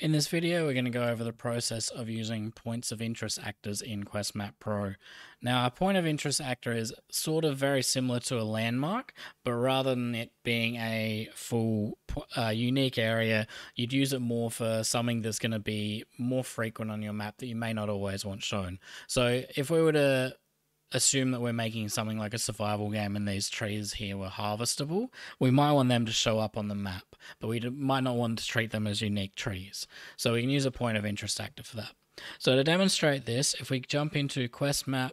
In this video, we're going to go over the process of using points of interest actors in QuestMap Pro. Now, a point of interest actor is sort of very similar to a landmark, but rather than it being a full uh, unique area, you'd use it more for something that's going to be more frequent on your map that you may not always want shown. So, if we were to assume that we're making something like a survival game and these trees here were harvestable, we might want them to show up on the map, but we might not want to treat them as unique trees. So we can use a point of interest actor for that. So to demonstrate this, if we jump into quest map,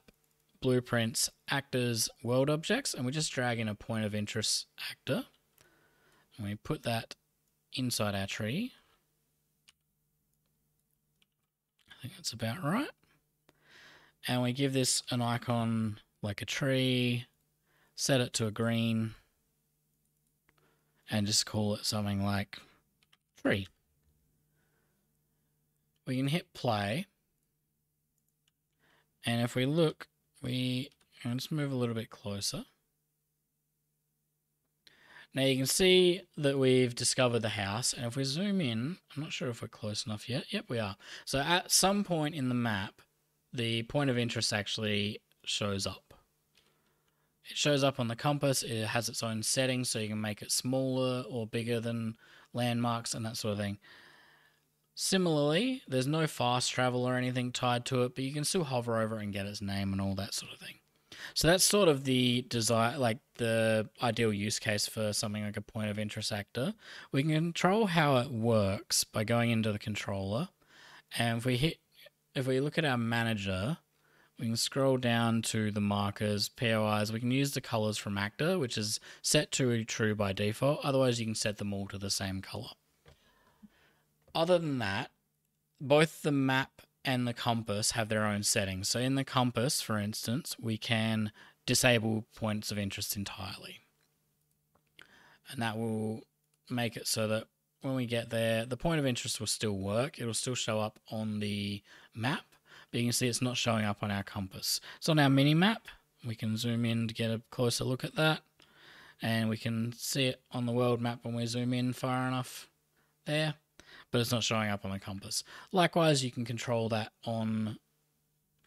blueprints, actors, world objects, and we just drag in a point of interest actor, and we put that inside our tree. I think that's about right and we give this an icon like a tree, set it to a green, and just call it something like tree. We can hit play, and if we look, we can just move a little bit closer. Now you can see that we've discovered the house, and if we zoom in, I'm not sure if we're close enough yet. Yep, we are. So at some point in the map, the point of interest actually shows up. It shows up on the compass, it has its own settings, so you can make it smaller or bigger than landmarks and that sort of thing. Similarly, there's no fast travel or anything tied to it, but you can still hover over and get its name and all that sort of thing. So that's sort of the desire, like the ideal use case for something like a point of interest actor. We can control how it works by going into the controller, and if we hit if we look at our manager, we can scroll down to the markers, POIs. We can use the colors from actor, which is set to true by default. Otherwise, you can set them all to the same color. Other than that, both the map and the compass have their own settings. So in the compass, for instance, we can disable points of interest entirely. And that will make it so that when we get there, the point of interest will still work. It will still show up on the map, but you can see it's not showing up on our compass. It's on our mini map. We can zoom in to get a closer look at that. And we can see it on the world map when we zoom in far enough there, but it's not showing up on the compass. Likewise, you can control that on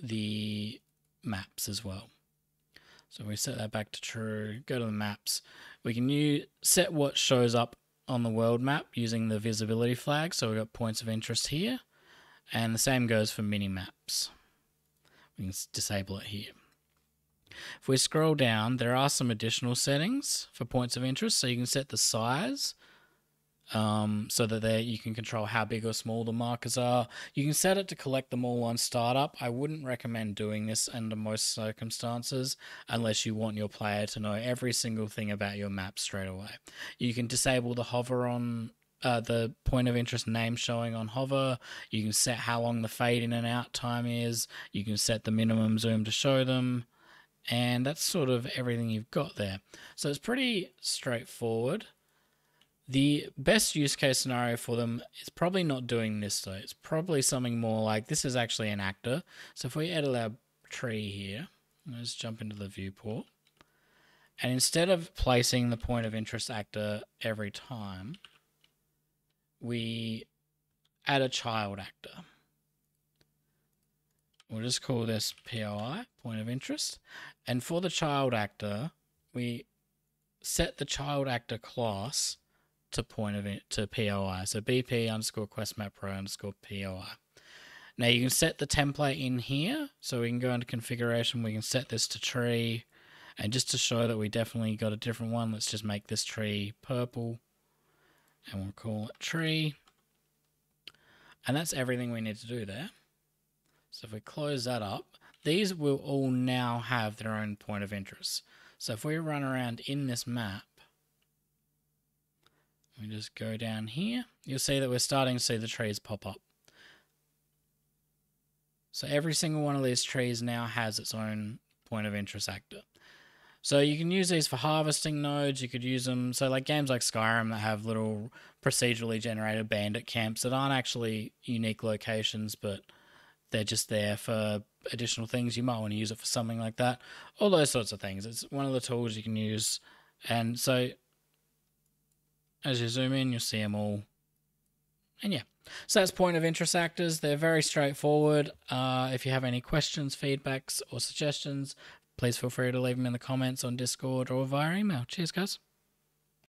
the maps as well. So we set that back to true, go to the maps. We can use, set what shows up on the world map using the visibility flag. So we've got points of interest here. And the same goes for mini maps. We can disable it here. If we scroll down, there are some additional settings for points of interest. So you can set the size um, so that you can control how big or small the markers are. You can set it to collect them all on startup. I wouldn't recommend doing this under most circumstances unless you want your player to know every single thing about your map straight away. You can disable the hover on uh, the point of interest name showing on hover. You can set how long the fade in and out time is. You can set the minimum zoom to show them. And that's sort of everything you've got there. So it's pretty straightforward. The best use case scenario for them is probably not doing this though. It's probably something more like this is actually an actor. So if we edit our tree here, let's jump into the viewport. And instead of placing the point of interest actor every time, we add a child actor. We'll just call this POI, point of interest. And for the child actor, we set the child actor class to point of it to POI. So BP underscore questmap pro underscore POI. Now you can set the template in here. So we can go into configuration. We can set this to tree. And just to show that we definitely got a different one, let's just make this tree purple. And we'll call it tree. And that's everything we need to do there. So if we close that up, these will all now have their own point of interest. So if we run around in this map, we just go down here. You'll see that we're starting to see the trees pop up. So every single one of these trees now has its own point of interest actor. So you can use these for harvesting nodes. You could use them. So like games like Skyrim that have little procedurally generated bandit camps that aren't actually unique locations, but they're just there for additional things. You might want to use it for something like that. All those sorts of things. It's one of the tools you can use. And so as you zoom in, you'll see them all. And yeah, So that's point of interest actors. They're very straightforward. Uh, if you have any questions, feedbacks, or suggestions, please feel free to leave them in the comments on Discord or via email. Cheers, guys.